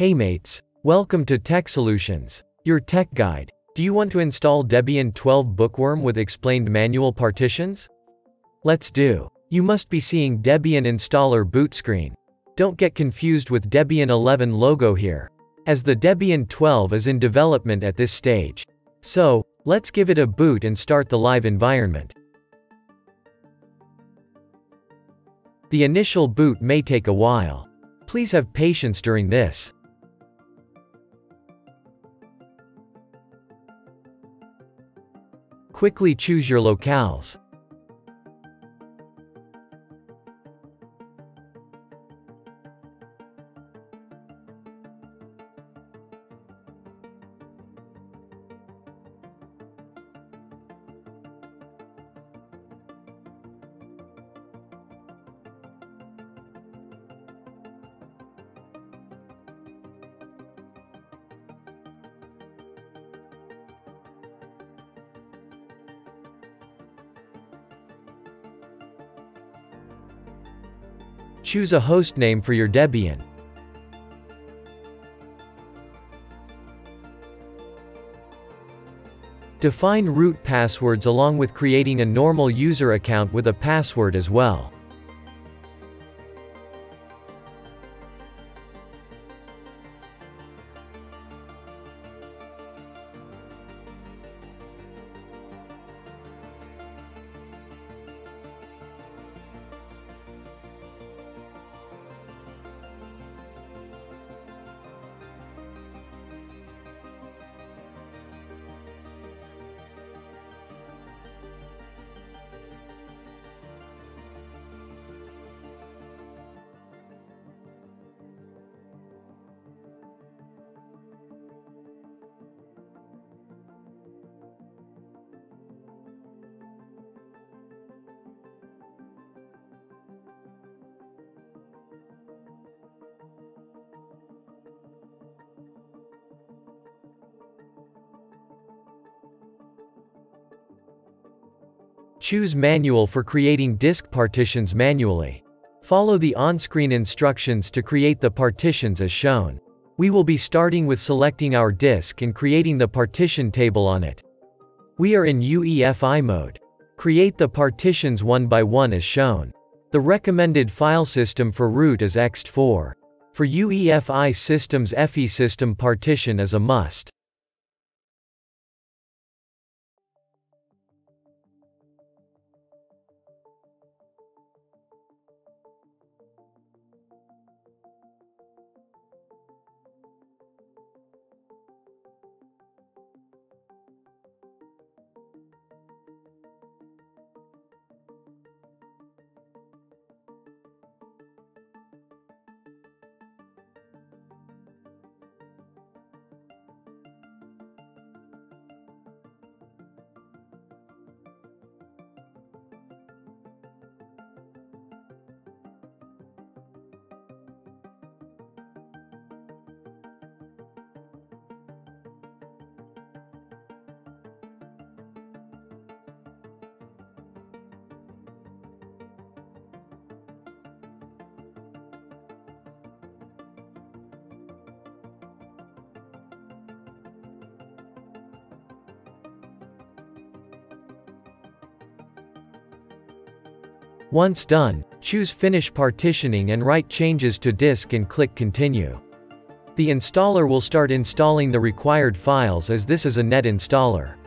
Hey mates, welcome to Tech Solutions, your tech guide. Do you want to install Debian 12 Bookworm with explained manual partitions? Let's do. You must be seeing Debian installer boot screen. Don't get confused with Debian 11 logo here, as the Debian 12 is in development at this stage. So, let's give it a boot and start the live environment. The initial boot may take a while. Please have patience during this. Quickly choose your locales. Choose a host name for your Debian. Define root passwords along with creating a normal user account with a password as well. Choose Manual for creating disk partitions manually. Follow the on-screen instructions to create the partitions as shown. We will be starting with selecting our disk and creating the partition table on it. We are in UEFI mode. Create the partitions one by one as shown. The recommended file system for root is ext4. For UEFI systems EFI system partition is a must. Once done, choose Finish Partitioning and write changes to disk and click Continue. The installer will start installing the required files as this is a net installer.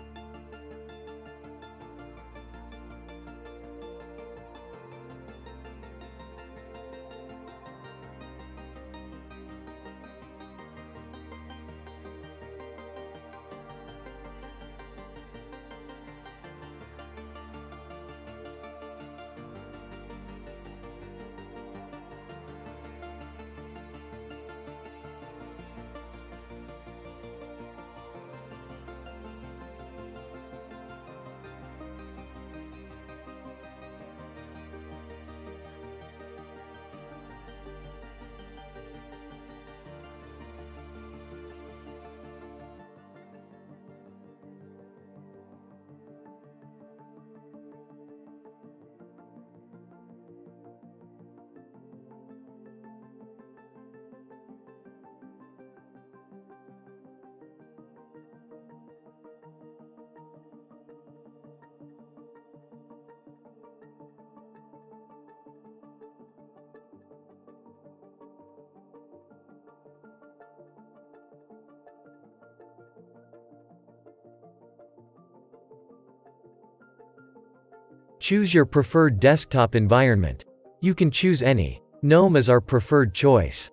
Choose your preferred desktop environment. You can choose any. GNOME is our preferred choice.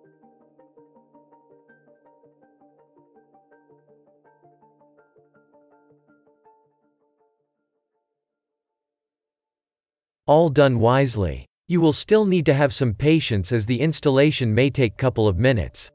All done wisely. You will still need to have some patience as the installation may take couple of minutes.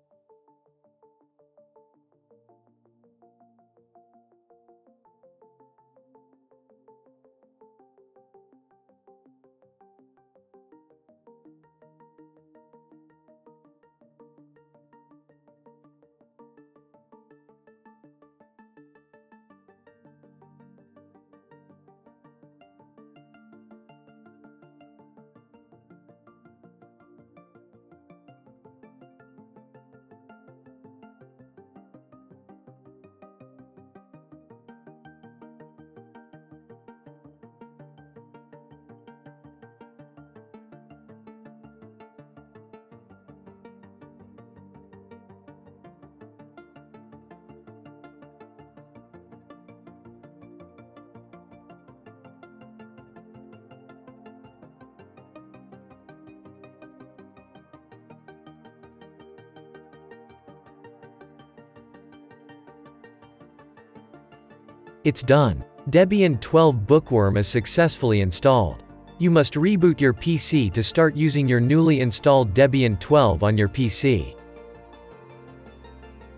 It's done. Debian 12 Bookworm is successfully installed. You must reboot your PC to start using your newly installed Debian 12 on your PC.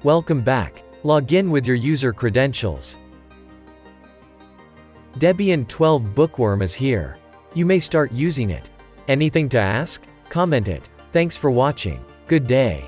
Welcome back. Log in with your user credentials. Debian 12 Bookworm is here. You may start using it. Anything to ask? Comment it. Thanks for watching. Good day.